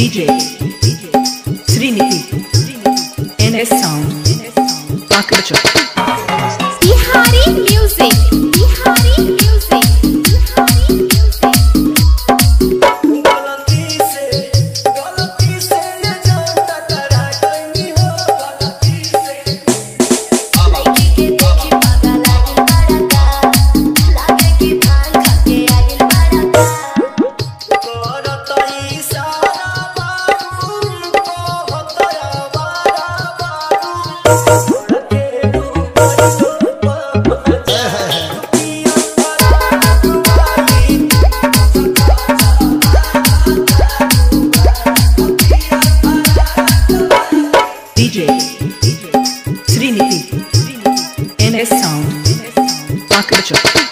DJ Srinidhi NS Sound. Pakracho Srinidhi NS Sound Pakracho